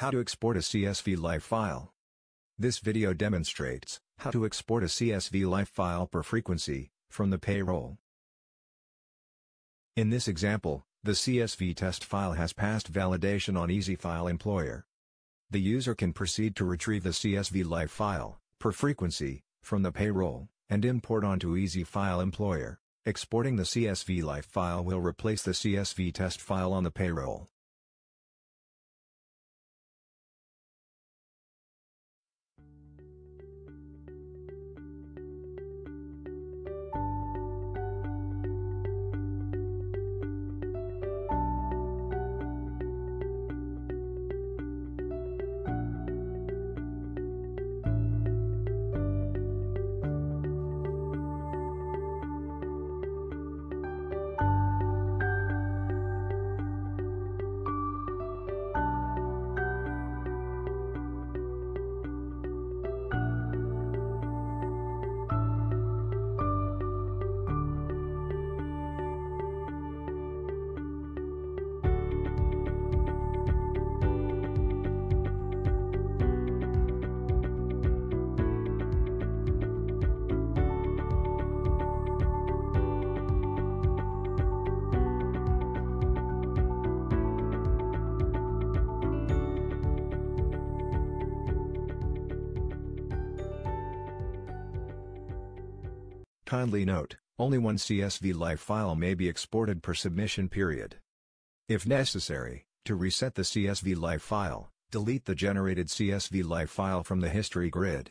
How to export a CSV live file. This video demonstrates how to export a CSV live file per frequency from the payroll. In this example, the CSV test file has passed validation on EasyFile Employer. The user can proceed to retrieve the CSV live file, per frequency, from the payroll, and import onto EasyFile Employer. Exporting the CSV live file will replace the CSV test file on the payroll. Kindly note, only one CSV live file may be exported per submission period. If necessary, to reset the CSV live file, delete the generated CSV live file from the history grid.